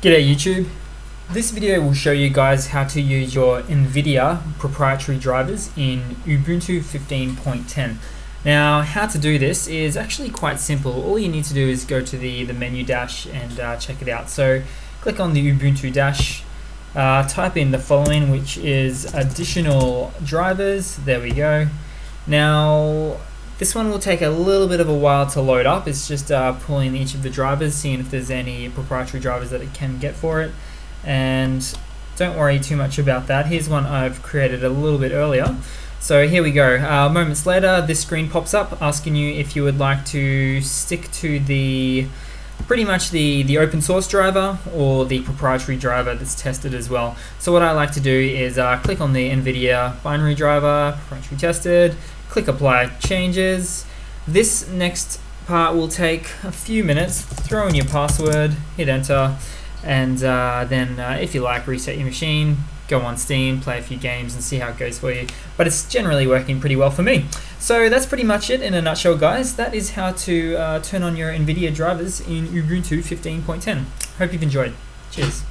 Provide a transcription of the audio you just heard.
G'day YouTube. This video will show you guys how to use your NVIDIA proprietary drivers in Ubuntu 15.10. Now how to do this is actually quite simple. All you need to do is go to the, the menu dash and uh, check it out. So click on the Ubuntu dash, uh, type in the following which is additional drivers, there we go. Now this one will take a little bit of a while to load up. It's just uh, pulling each of the drivers, seeing if there's any proprietary drivers that it can get for it. And don't worry too much about that. Here's one I've created a little bit earlier. So here we go. Uh, moments later, this screen pops up asking you if you would like to stick to the pretty much the, the open source driver or the proprietary driver that's tested as well. So what I like to do is uh, click on the NVIDIA binary driver, proprietary tested, click apply changes. This next part will take a few minutes. Throw in your password, hit enter, and uh, then uh, if you like reset your machine, go on Steam, play a few games and see how it goes for you. But it's generally working pretty well for me. So that's pretty much it in a nutshell guys. That is how to uh, turn on your NVIDIA drivers in Ubuntu 15.10. Hope you've enjoyed. Cheers.